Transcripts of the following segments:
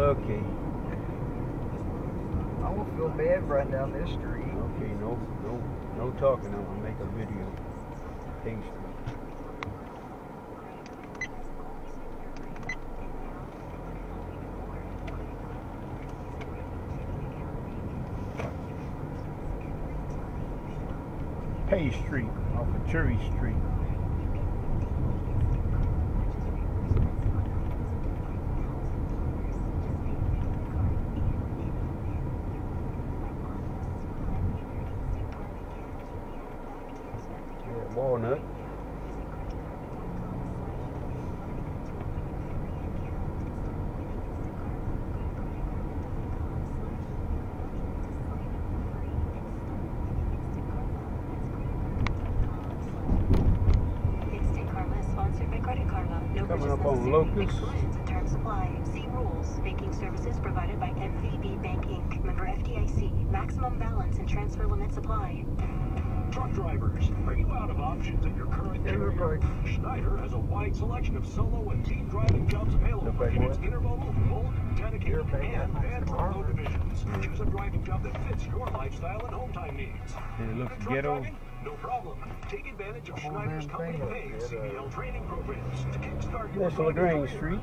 Okay. I won't feel bad running down this street. Okay, no, no, no talking. I'm gonna make a video. Street. Page Street off of Cherry Street. Yeah, Walnut. It's State Karma is sponsored by Credit Karma. No Coming purchase up on necessary. Locust. Exclusions and terms apply. See rules. Banking services provided by MVB Bank Inc. Member FDIC. Maximum balance and transfer limits apply. Truck drivers, are you out of options at your current carrier? Schneider has a wide selection of solo and team driving jobs available like in its intermodal, bulk, dedicated, and van truckload divisions. Choose a driving job that fits your lifestyle and home time needs. It looks Good at truck ghetto. driving? No problem. Take advantage of The Schneider's company paid. CDL training programs to kickstart your driving. Street.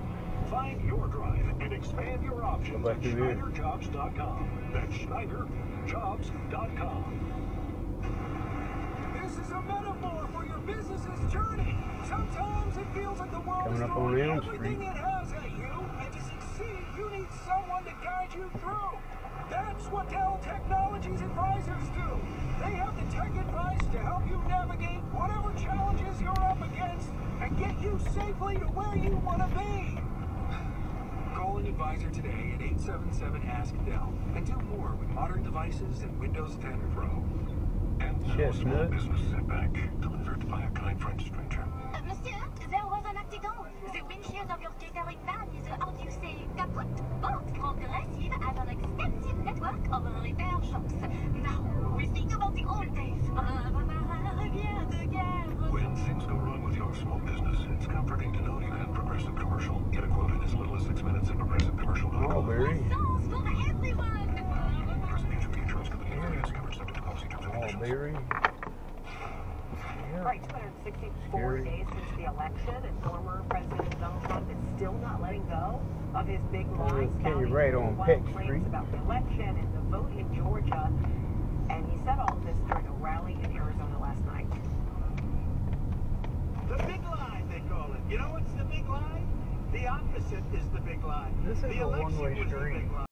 Find your drive and expand your options at back to there. SchneiderJobs.com. That's SchneiderJobs.com. This is a metaphor for your business's journey. Sometimes it feels like the world Coming up on Elm everything Street. it has at you, and to succeed, you need someone to guide you through. That's what Dell Technologies advisors do. They have the tech advice to help you navigate whatever challenges you're up against and get you safely to where you want to be. Call an advisor today at 877-ASK-DELL and do more with modern devices and Windows 10 Pro. And now a small Chestnut. business setback delivered by a kind French stranger. Uh, Monsieur, there was an accident. The windshield of your catering van is, uh, how do you say, kaput. But Progressive has an extensive network of repair shops. Now, we think about the old days. Reviens de guerre. When things go wrong with your small business, it's comforting to know you have Progressive Commercial. Get a quote in as little as six minutes at progressivecommercial.com. Mulberry. Sauce for everyone. Progressive Mutual Insurance Company affiliates covered subject to policy terms and conditions. Mulberry. Right, 264 Scary. days since the election, and former President Donald Trump is still not letting go of his big lies, Okay, spouting right on wild Peck claims Street. about the election and the vote in Georgia. And he said all of this during a rally in Arizona last night. The big lie, they call it. You know what's the big lie? The opposite is the big lie. This is the a election one-way street. big lie.